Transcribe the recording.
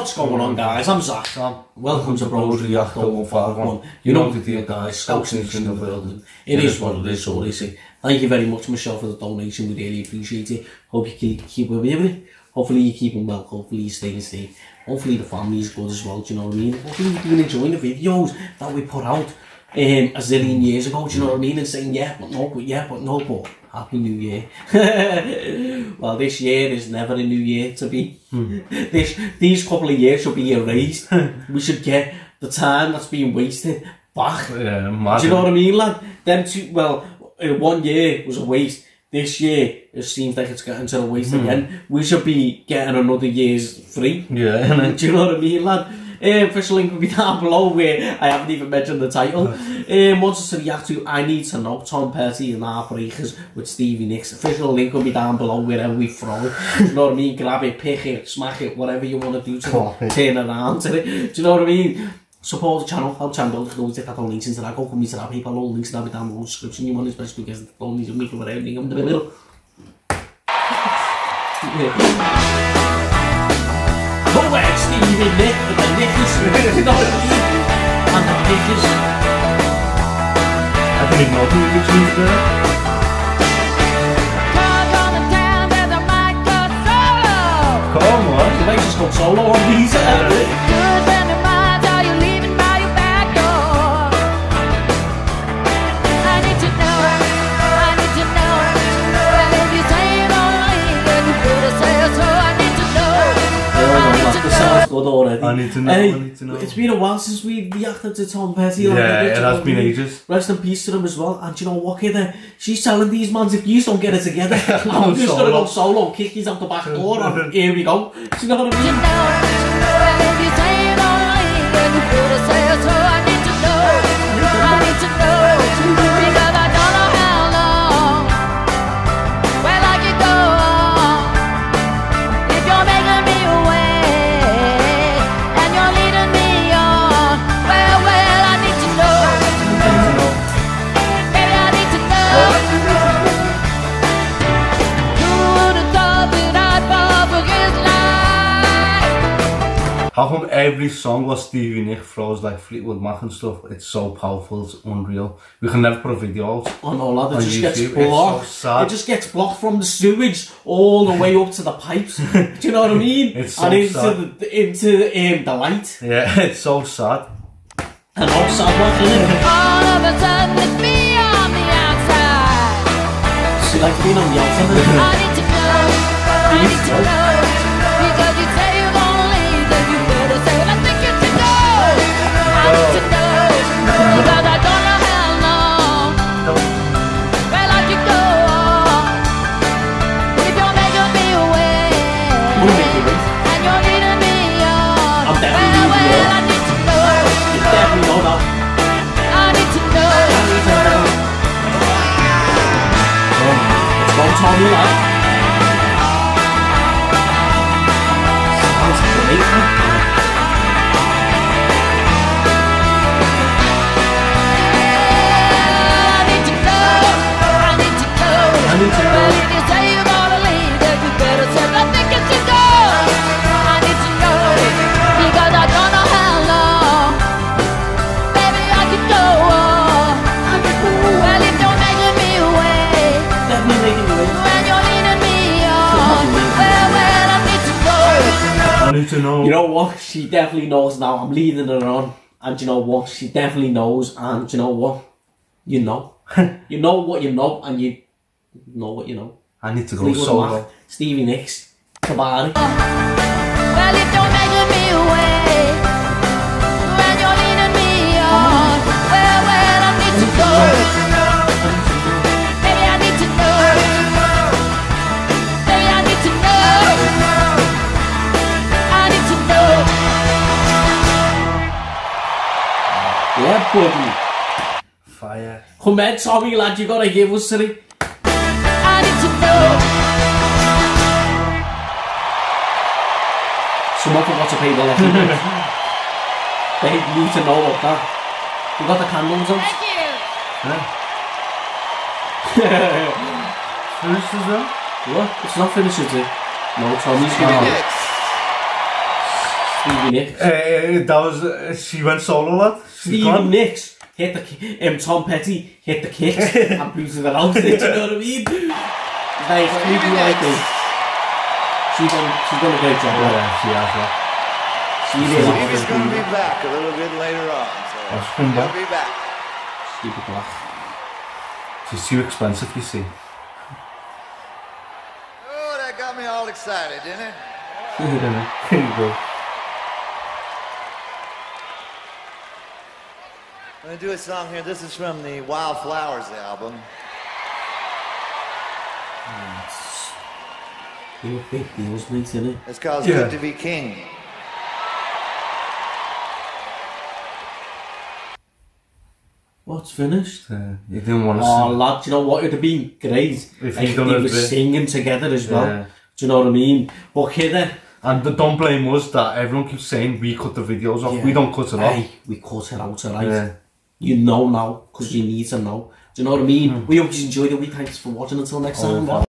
What's going on, guys? I'm Zach. Sam, Welcome to Bros React 151. You know the deal, guys. Scouts in the world. It is what it is, so they say. Thank you very much, Michelle, for the donation. We really appreciate it. Hope you keep, keep with it. Hopefully you keep them well. Hopefully you stay safe. Hopefully the family's good as well, do you know what I mean? Hopefully you've been enjoying the videos that we put out um, a zillion years ago, do you know what I mean? And saying, yeah, but no, but yeah, but no, but Happy New Year. well, this year is never a new year to be. this These couple of years should be erased. we should get the time that's been wasted back. Yeah. Do you know what I mean, lad? Them two, well, uh, one year was a waste. This year, it seems like it's getting to a waste again. We should be getting another year's free. Yeah? Do you know what I mean, lad? Um, official link will be down below where I haven't even mentioned the title. Um, wants us to react to I Need to Know, Tom Petty and Heartbreakers with Stevie Nicks. Official link will be down below wherever we throw it. Do you know what I mean? Grab it, pick it, smack it, whatever you want to do to Clap it, turn around to it. Do you know what I mean? Support the channel, help channel build, always take that donation to that, go come me to that PayPal, all links will be down below in the description. You want this best because the don't need to make it with everything in the middle. Yeah. Go back, Stevie Nick, with the Nickies, you know what I mean? And the Nickies. I didn't even know who you could choose there. Come on. The bass just go solo on these. The sound's good already. I need to know, Hey, I need to know. It's been a while since we reacted to Tom Petty. Yeah, like, it has been we- ages. Rest in peace to them as well. And you know what, kid? She's telling these mans if you don't get it together, I'm just gonna go solo, kick these out the back door, and here we go. Do you know what I mean? How come every song was Stevie Nick throws like Fleetwood Mac and stuff? It's so powerful, it's unreal. We can never put a video out. Oh no, lad, it On just gets YouTube, it's so blocked. sad. it just gets blocked from the sewage all the way up to the pipes. Do you know what I mean? It's so and into sad. the into um, the light. Yeah, it's so sad. And outside one, innit? All of a sudden it's me on the outside. She likes being on the outside. I need to know, I need to know. I need to know, to know. You know what? She definitely knows now. I'm leading her on. And you know what? She definitely knows. And you know what? You know. you know what you know. And you know what you know. I need to go solo. Stevie Nicks, Tabari. Well, Yeah, buddy. Fire. Come on, Tommy, lad. You gotta give us three. I need to know. Someone forgot to pay the electric. They need to know about that. You got the candles on? Thank you. Finished as well? What? It's not finished, is it? No, Tommy's Oh. Gonna Stevie Nicks. Uh, that was, uh, she went solo, lad. Stevie gone. Nicks hit the ki- um, Tom Petty hit the kicks and booted it out. Do you know what I mean? Like, Stevie Nicks. She's done, she's done a great job. Like, Yeah, she has, lad. she really Stevie's going to be back a little bit later on. So Oh, she's coming he'll back. be back. Stevie Black. She's too expensive, you see. Oh, that got me all excited, didn't it? There you go. I'm going to do a song here. This is from the Wildflowers album. They were big deals, mate, innit? It's called Yeah. Good to Be King. What's finished? Uh, you didn't want to Oh, sing. lad, do you know what? It'd have been great If like, you'd they were singing together as well. Yeah. Do you know what I mean? But Kidder, And the, don't blame us that everyone keeps saying we cut the videos off. Yeah. We don't cut it off. hey, we cut it out, alright? Yeah. You know now, because you need to know. Do you know what I mean? Hmm. We hope you enjoyed it. We thanks for watching. Until next Oh, time.